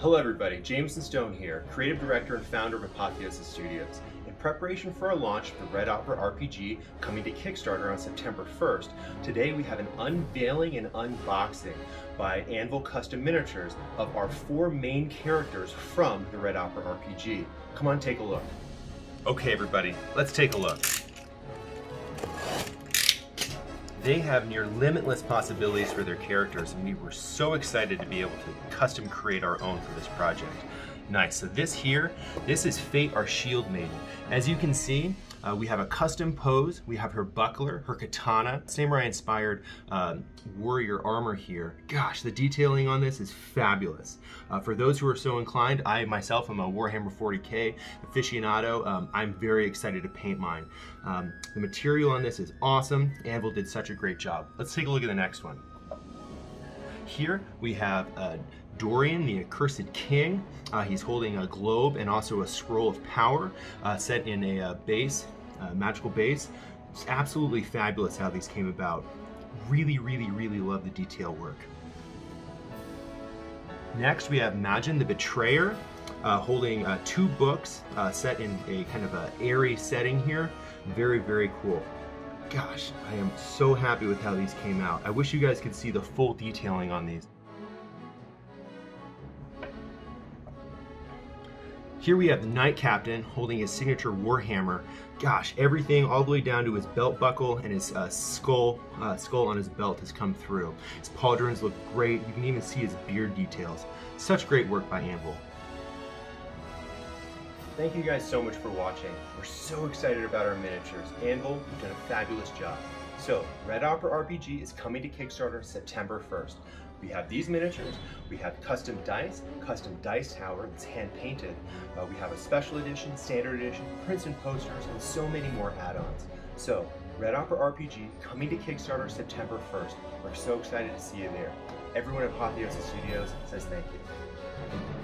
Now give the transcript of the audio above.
Hello everybody, Jamison Stone here, creative director and founder of Apotheosis Studios. In preparation for our launch of the Red Opera RPG coming to Kickstarter on September 1st, today we have an unveiling and unboxing by Anvl Custom Miniatures of our four main characters from the Red Opera RPG. Come on, take a look. Okay everybody, let's take a look. They have near limitless possibilities for their characters, and we were so excited to be able to custom create our own for this project. Nice, so this here, this is Fate, our shield maiden. As you can see, uh, we have a custom pose, we have her buckler, her katana, samurai inspired um, warrior armor here. Gosh, the detailing on this is fabulous. Uh, for those who are so inclined, I myself am a Warhammer 40k aficionado. Um, I'm very excited to paint mine. Um, the material on this is awesome. Anvl did such a great job. Let's take a look at the next one. Here we have uh, Dorian, the accursed king. Uh, he's holding a globe and also a scroll of power uh, set in a uh, base, magical base. It's absolutely fabulous how these came about. Really, really, really love the detail work. Next, we have Magin the Betrayer, uh, holding uh, two books uh, set in a kind of a airy setting here. Very, very cool. Gosh, I am so happy with how these came out. I wish you guys could see the full detailing on these. Here we have the Knight Captain holding his signature Warhammer. Gosh, everything all the way down to his belt buckle and his uh, skull, uh, skull on his belt has come through. His pauldrons look great. You can even see his beard details. Such great work by Anvl. Thank you guys so much for watching. We're so excited about our miniatures. Anvl, you've done a fabulous job. So, Red Opera RPG is coming to Kickstarter September 1st. We have these miniatures, we have custom dice, custom dice tower that's hand painted, uh, we have a special edition, standard edition, prints and posters, and so many more add-ons. So, Red Opera RPG coming to Kickstarter September 1st. We're so excited to see you there. Everyone at Apotheosis Studios says thank you.